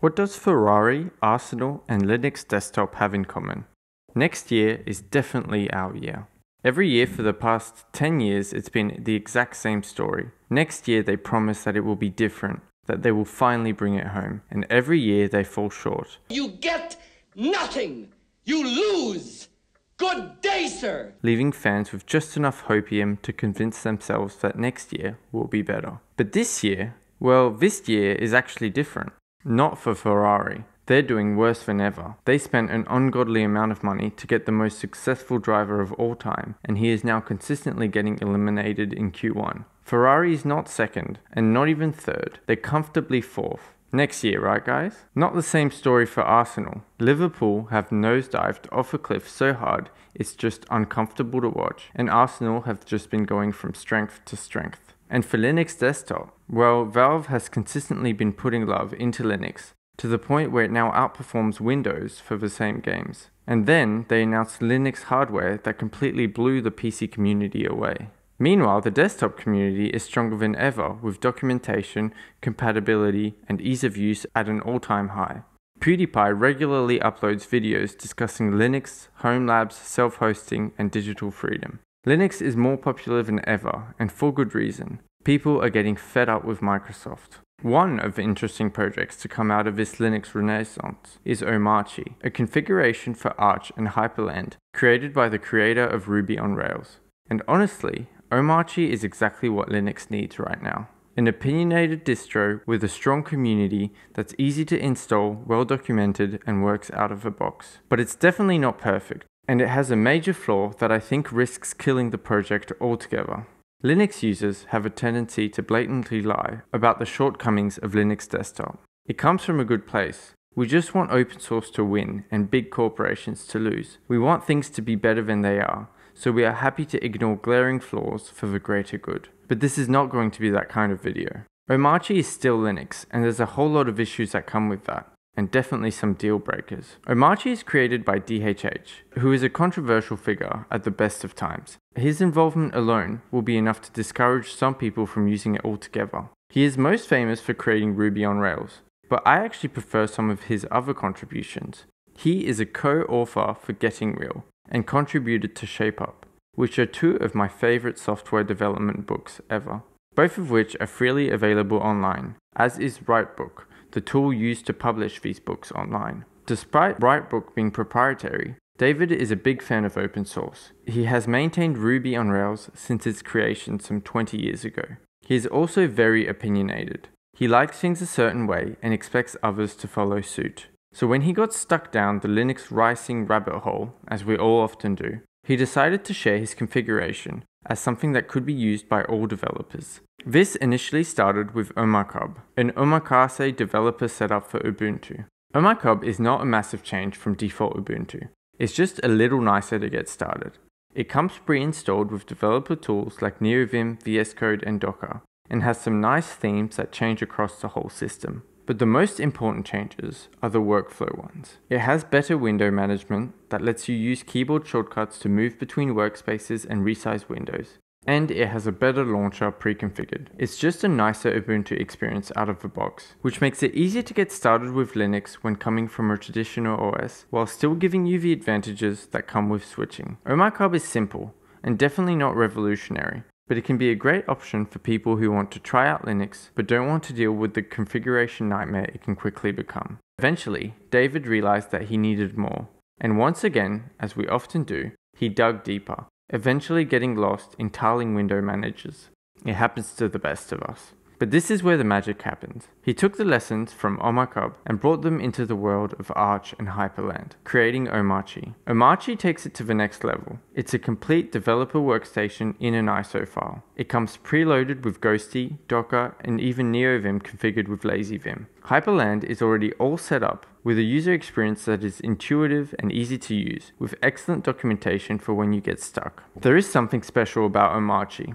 What does Ferrari, Arsenal, and Linux Desktop have in common? Next year is definitely our year. Every year for the past 10 years, it's been the exact same story. Next year, they promise that it will be different, that they will finally bring it home, and every year they fall short. You get nothing! You lose! Good day, sir! Leaving fans with just enough hopium to convince themselves that next year will be better. But this year, well, this year is actually different. Not for Ferrari. They're doing worse than ever. They spent an ungodly amount of money to get the most successful driver of all time, and he is now consistently getting eliminated in Q1. Ferrari is not second, and not even third. They're comfortably fourth. Next year, right, guys? Not the same story for Arsenal. Liverpool have nosedived off a cliff so hard it's just uncomfortable to watch, and Arsenal have just been going from strength to strength. And for Linux Desktop, well, Valve has consistently been putting love into Linux to the point where it now outperforms Windows for the same games. And then they announced Linux hardware that completely blew the PC community away. Meanwhile, the desktop community is stronger than ever with documentation, compatibility, and ease of use at an all time high. PewDiePie regularly uploads videos discussing Linux, home labs, self hosting, and digital freedom. Linux is more popular than ever, and for good reason. People are getting fed up with Microsoft. One of the interesting projects to come out of this Linux renaissance is Omarchy, a configuration for Arch and Hyprland created by the creator of Ruby on Rails. And honestly, Omarchy is exactly what Linux needs right now. An opinionated distro with a strong community that's easy to install, well documented, and works out of the box. But it's definitely not perfect, and it has a major flaw that I think risks killing the project altogether. Linux users have a tendency to blatantly lie about the shortcomings of Linux Desktop. It comes from a good place. We just want open source to win and big corporations to lose. We want things to be better than they are, so we are happy to ignore glaring flaws for the greater good. But this is not going to be that kind of video. Omarchy is still Linux, and there's a whole lot of issues that come with that and definitely some deal breakers. Omarchy is created by DHH, who is a controversial figure at the best of times. His involvement alone will be enough to discourage some people from using it altogether. He is most famous for creating Ruby on Rails, but I actually prefer some of his other contributions. He is a co-author for Getting Real and contributed to ShapeUp, which are two of my favorite software development books ever, both of which are freely available online, as is Writebook, the tool used to publish these books online. Despite Writebook being proprietary, David is a big fan of open source. He has maintained Ruby on Rails since its creation some 20 years ago. He is also very opinionated. He likes things a certain way and expects others to follow suit. So when he got stuck down the Linux ricing rabbit hole, as we all often do, he decided to share his configuration as something that could be used by all developers. This initially started with Omakub, an omakase developer setup for Ubuntu. Omakub is not a massive change from default Ubuntu. It's just a little nicer to get started. It comes pre-installed with developer tools like NeoVim, VS Code, and Docker, and has some nice themes that change across the whole system. But the most important changes are the workflow ones. It has better window management that lets you use keyboard shortcuts to move between workspaces and resize windows and it has a better launcher pre-configured. It's just a nicer Ubuntu experience out of the box, which makes it easier to get started with Linux when coming from a traditional OS, while still giving you the advantages that come with switching. Omakub is simple, and definitely not revolutionary, but it can be a great option for people who want to try out Linux but don't want to deal with the configuration nightmare it can quickly become. Eventually, David realized that he needed more, and once again, as we often do, he dug deeper eventually getting lost in tiling window managers. It happens to the best of us. But this is where the magic happens. He took the lessons from Omakub and brought them into the world of Arch and Hyprland, creating Omarchy. Omarchy takes it to the next level. It's a complete developer workstation in an ISO file. It comes preloaded with Ghostty, Docker, and even NeoVim configured with LazyVim. Hyprland is already all set up with a user experience that is intuitive and easy to use, with excellent documentation for when you get stuck. There is something special about Omarchy.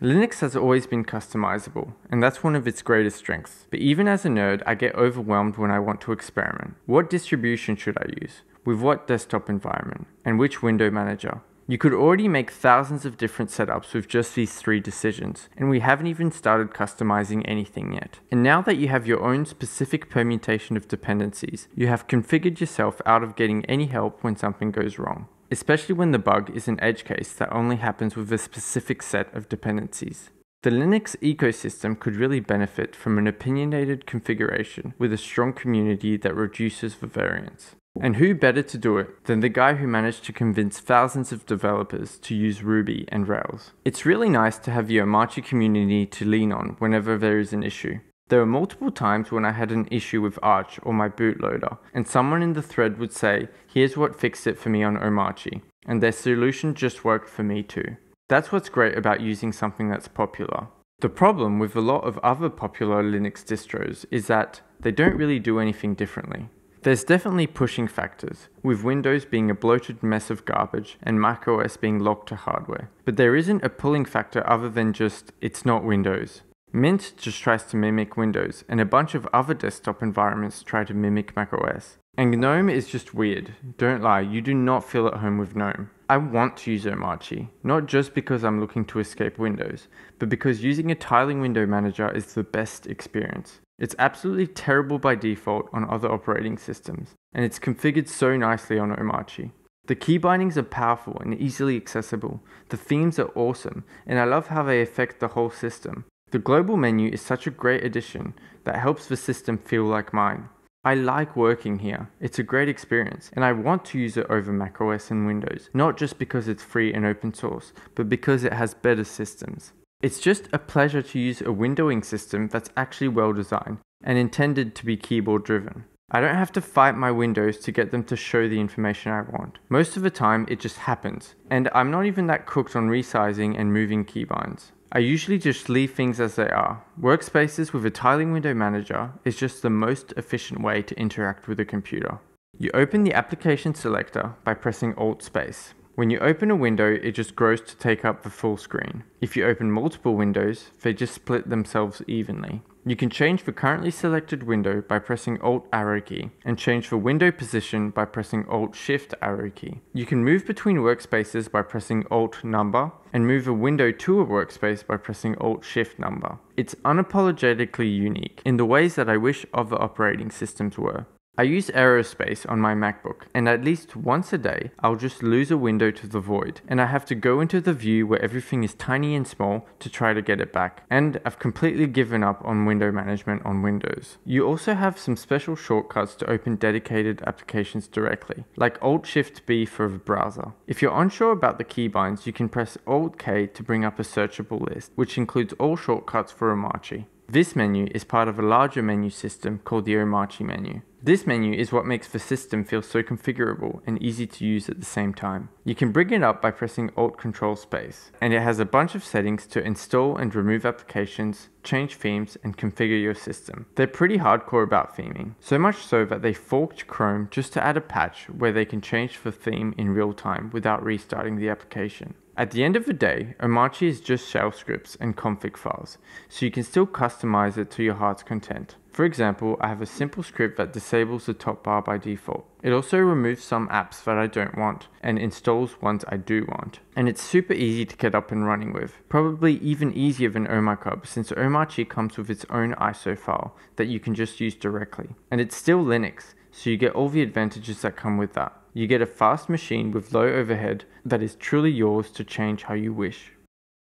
Linux has always been customizable, and that's one of its greatest strengths. But even as a nerd, I get overwhelmed when I want to experiment. What distribution should I use? With what desktop environment? And which window manager? You could already make thousands of different setups with just these three decisions, and we haven't even started customizing anything yet. And now that you have your own specific permutation of dependencies, you have configured yourself out of getting any help when something goes wrong especially when the bug is an edge case that only happens with a specific set of dependencies. The Linux ecosystem could really benefit from an opinionated configuration with a strong community that reduces the variance. And who better to do it than the guy who managed to convince thousands of developers to use Ruby and Rails? It's really nice to have the Omarchy community to lean on whenever there is an issue. There were multiple times when I had an issue with Arch or my bootloader, and someone in the thread would say, here's what fixed it for me on Omarchy, and their solution just worked for me too. That's what's great about using something that's popular. The problem with a lot of other popular Linux distros is that they don't really do anything differently. There's definitely pushing factors, with Windows being a bloated mess of garbage and macOS being locked to hardware. But there isn't a pulling factor other than just, it's not Windows. Mint just tries to mimic Windows, and a bunch of other desktop environments try to mimic macOS. And GNOME is just weird. Don't lie, you do not feel at home with GNOME. I want to use Omarchy, not just because I'm looking to escape Windows, but because using a tiling window manager is the best experience. It's absolutely terrible by default on other operating systems, and it's configured so nicely on Omarchy. The key bindings are powerful and easily accessible, the themes are awesome, and I love how they affect the whole system. The global menu is such a great addition that helps the system feel like mine. I like working here, it's a great experience, and I want to use it over macOS and Windows, not just because it's free and open source, but because it has better systems. It's just a pleasure to use a windowing system that's actually well designed and intended to be keyboard driven. I don't have to fight my windows to get them to show the information I want. Most of the time, it just happens, and I'm not even that cooked on resizing and moving keybinds. I usually just leave things as they are. Workspaces with a tiling window manager is just the most efficient way to interact with a computer. You open the application selector by pressing Alt space. When you open a window, it just grows to take up the full screen. If you open multiple windows, they just split themselves evenly. You can change the currently selected window by pressing Alt arrow key and change the window position by pressing Alt Shift arrow key. You can move between workspaces by pressing Alt number and move a window to a workspace by pressing Alt Shift number. It's unapologetically unique in the ways that I wish other operating systems were. I use Aerospace on my MacBook, and at least once a day, I'll just lose a window to the void, and I have to go into the view where everything is tiny and small to try to get it back. And I've completely given up on window management on Windows. You also have some special shortcuts to open dedicated applications directly, like Alt Shift B for the browser. If you're unsure about the keybinds, you can press Alt K to bring up a searchable list, which includes all shortcuts for Omarchy. This menu is part of a larger menu system called the Omarchy menu. This menu is what makes the system feel so configurable and easy to use at the same time. You can bring it up by pressing Alt Control Space, and it has a bunch of settings to install and remove applications, change themes, and configure your system. They're pretty hardcore about theming, so much so that they forked Chrome just to add a patch where they can change the theme in real time without restarting the application. At the end of the day, Omarchy is just shell scripts and config files, so you can still customize it to your heart's content. For example, I have a simple script that disables the top bar by default. It also removes some apps that I don't want and installs ones I do want. And it's super easy to get up and running with, probably even easier than Omakub since Omarchy comes with its own ISO file that you can just use directly. And it's still Linux, so you get all the advantages that come with that. You get a fast machine with low overhead that is truly yours to change how you wish.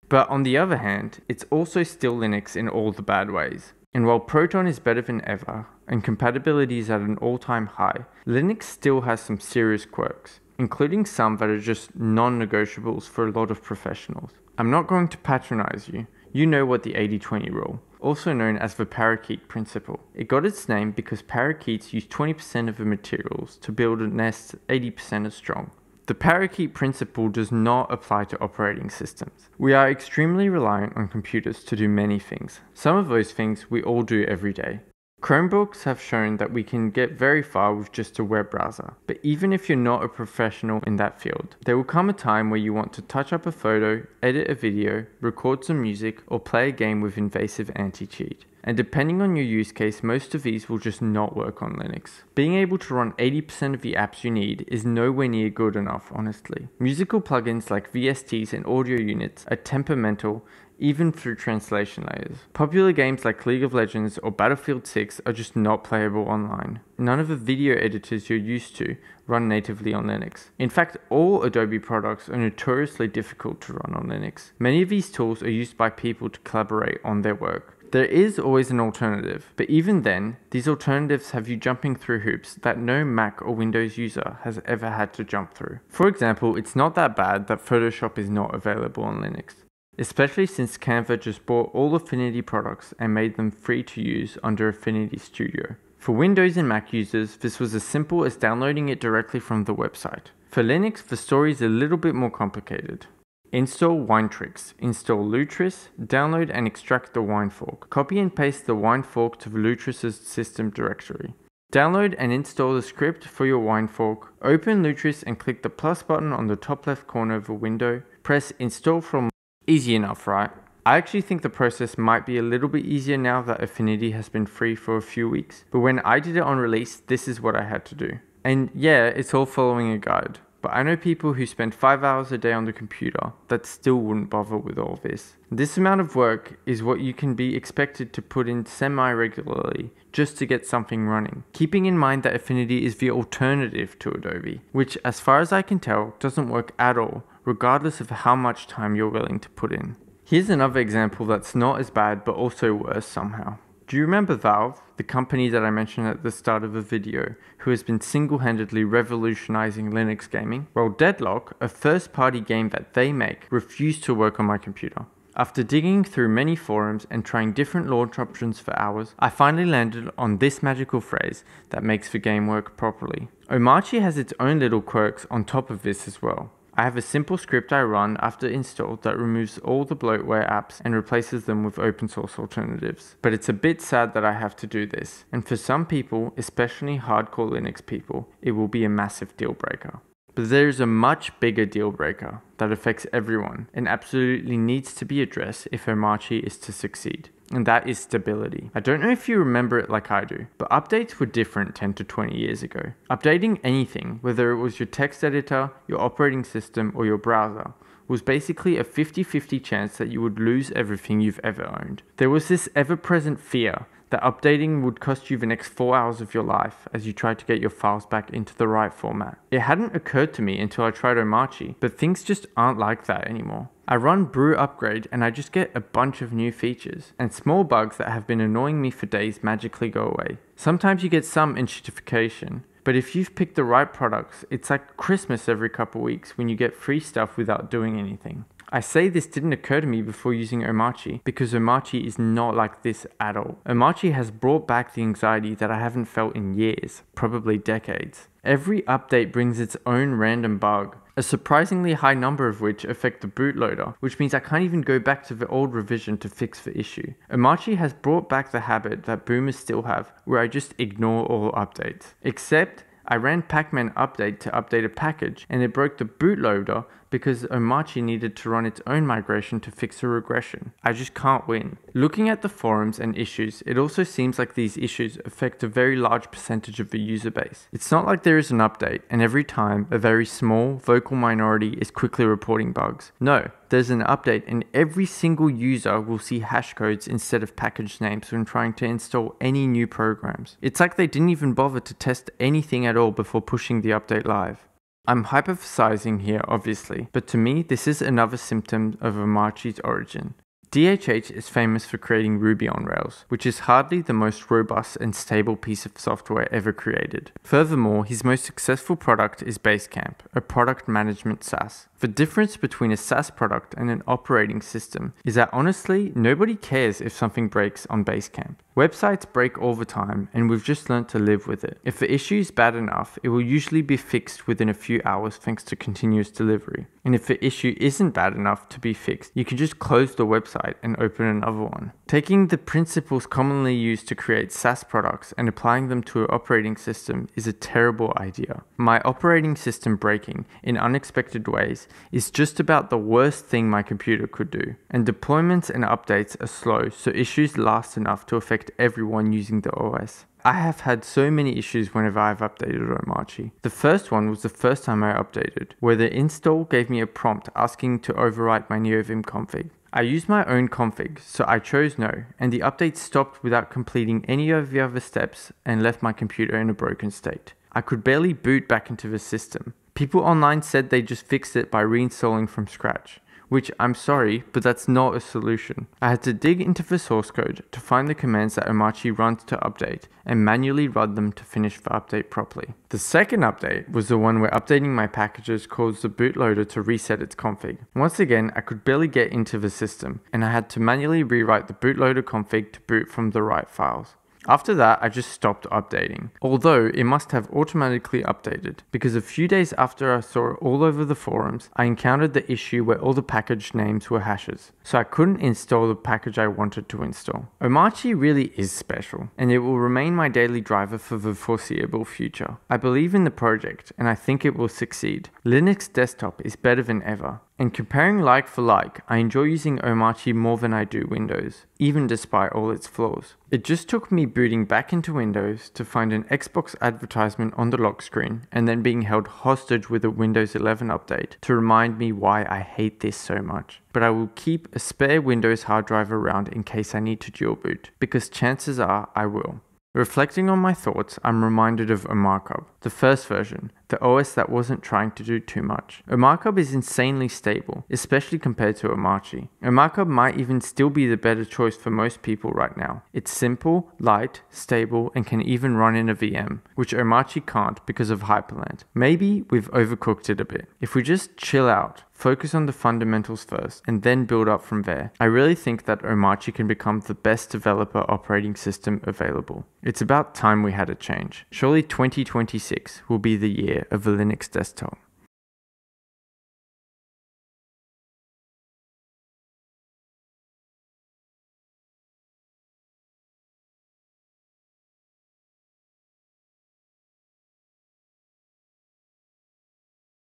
But on the other hand, it's also still Linux in all the bad ways. And while Proton is better than ever, and compatibility is at an all time high, Linux still has some serious quirks, including some that are just non negotiables for a lot of professionals. I'm not going to patronize you, you know what the 80 20 rule, also known as the parakeet principle. It got its name because parakeets use 20% of the materials to build a nest 80% as strong. The parakeet principle does not apply to operating systems. We are extremely reliant on computers to do many things. Some of those things we all do every day. Chromebooks have shown that we can get very far with just a web browser. But even if you're not a professional in that field, there will come a time where you want to touch up a photo, edit a video, record some music, or play a game with invasive anti cheat. and depending on your use case, most of these will just not work on Linux. Being able to run 80% of the apps you need is nowhere near good enough, honestly. Musical plugins like VSTs and audio units are temperamental even through translation layers. Popular games like League of Legends or Battlefield 6 are just not playable online. None of the video editors you're used to run natively on Linux. In fact, all Adobe products are notoriously difficult to run on Linux. Many of these tools are used by people to collaborate on their work. There is always an alternative, but even then, these alternatives have you jumping through hoops that no Mac or Windows user has ever had to jump through. For example, it's not that bad that Photoshop is not available on Linux especially since Canva just bought all Affinity products and made them free to use under Affinity Studio. For Windows and Mac users, this was as simple as downloading it directly from the website. For Linux, the story is a little bit more complicated. Install Winetricks, install Lutris, download and extract the wine fork. Copy and paste the wine fork to Lutris' system directory. Download and install the script for your wine fork. Open Lutris and click the plus button on the top left corner of the window. Press install from Easy enough, right? I actually think the process might be a little bit easier now that Affinity has been free for a few weeks, but when I did it on release, this is what I had to do. And yeah, it's all following a guide, but I know people who spend 5 hours a day on the computer that still wouldn't bother with all this. This amount of work is what you can be expected to put in semi regularly just to get something running. Keeping in mind that Affinity is the alternative to Adobe, which, as far as I can tell, doesn't work at all regardless of how much time you're willing to put in. Here's another example that's not as bad but also worse somehow. Do you remember Valve, the company that I mentioned at the start of the video, who has been single-handedly revolutionizing Linux gaming? Well, Deadlock, a first-party game that they make, refused to work on my computer. After digging through many forums and trying different launch options for hours, I finally landed on this magical phrase that makes the game work properly. Omarchy has its own little quirks on top of this as well. I have a simple script I run after install that removes all the bloatware apps and replaces them with open source alternatives. But it's a bit sad that I have to do this, and for some people, especially hardcore Linux people, it will be a massive deal breaker. But there is a much bigger deal breaker that affects everyone and absolutely needs to be addressed if Omarchy is to succeed and that is stability. I don't know if you remember it like I do, but updates were different 10 to 20 years ago. Updating anything, whether it was your text editor, your operating system, or your browser, was basically a 50 50 chance that you would lose everything you've ever owned. There was this ever present fear that updating would cost you the next four hours of your life as you tried to get your files back into the right format. It hadn't occurred to me until I tried Omarchy, but things just aren't like that anymore. I run brew upgrade and I just get a bunch of new features, and small bugs that have been annoying me for days magically go away. Sometimes you get some enshittification, but if you've picked the right products, it's like Christmas every couple weeks when you get free stuff without doing anything. I say this didn't occur to me before using Omarchy because Omarchy is not like this at all. Omarchy has brought back the anxiety that I haven't felt in years, probably decades. Every update brings its own random bug, a surprisingly high number of which affect the bootloader, which means I can't even go back to the old revision to fix the issue. Omarchy has brought back the habit that boomers still have, where I just ignore all updates. Except I ran pacman update to update a package and it broke the bootloader because Omarchy needed to run its own migration to fix a regression. I just can't win. Looking at the forums and issues, it also seems like these issues affect a very large percentage of the user base. It's not like there is an update and every time a very small, vocal minority is quickly reporting bugs. No, there's an update and every single user will see hash codes instead of package names when trying to install any new programs. It's like they didn't even bother to test anything at all before pushing the update live. I'm hypothesizing here, obviously, but to me, this is another symptom of Omarchy's origin. DHH is famous for creating Ruby on Rails, which is hardly the most robust and stable piece of software ever created. Furthermore, his most successful product is Basecamp, a product management SaaS. The difference between a SaaS product and an operating system is that honestly, nobody cares if something breaks on Basecamp. Websites break all the time, and we've just learnt to live with it. If the issue is bad enough, it will usually be fixed within a few hours thanks to continuous delivery. And if the issue isn't bad enough to be fixed, you can just close the website and open another one. Taking the principles commonly used to create SaaS products and applying them to an operating system is a terrible idea. My operating system breaking in unexpected ways is just about the worst thing my computer could do. And deployments and updates are slow, so issues last enough to affect everyone using the OS. I have had so many issues whenever I've updated Omarchy. The first one was the first time I updated, where the install gave me a prompt asking to overwrite my NeoVim config. I used my own config, so I chose no, and the update stopped without completing any of the other steps and left my computer in a broken state. I could barely boot back into the system. People online said they just fixed it by reinstalling from scratch which I'm sorry, but that's not a solution. I had to dig into the source code to find the commands that Omarchy runs to update and manually run them to finish the update properly. The second update was the one where updating my packages caused the bootloader to reset its config. Once again, I could barely get into the system and I had to manually rewrite the bootloader config to boot from the right files. After that, I just stopped updating. Although it must have automatically updated, because a few days after I saw it all over the forums, I encountered the issue where all the package names were hashes, so I couldn't install the package I wanted to install. Omarchy really is special, and it will remain my daily driver for the foreseeable future. I believe in the project, and I think it will succeed. Linux desktop is better than ever, and comparing like for like, I enjoy using Omarchy more than I do Windows, even despite all its flaws. It just took me booting back into Windows to find an Xbox advertisement on the lock screen and then being held hostage with a Windows 11 update to remind me why I hate this so much. But I will keep a spare Windows hard drive around in case I need to dual boot, because chances are I will. Reflecting on my thoughts, I'm reminded of Omakub, the first version, the OS that wasn't trying to do too much. Omakub is insanely stable, especially compared to Omarchy. Omakub might even still be the better choice for most people right now. It's simple, light, stable, and can even run in a VM, which Omarchy can't because of Hyprland. Maybe we've overcooked it a bit. If we just chill out, Focus on the fundamentals first and then build up from there. I really think that Omarchy can become the best developer operating system available. It's about time we had a change. Surely 2026 will be the year of the Linux desktop.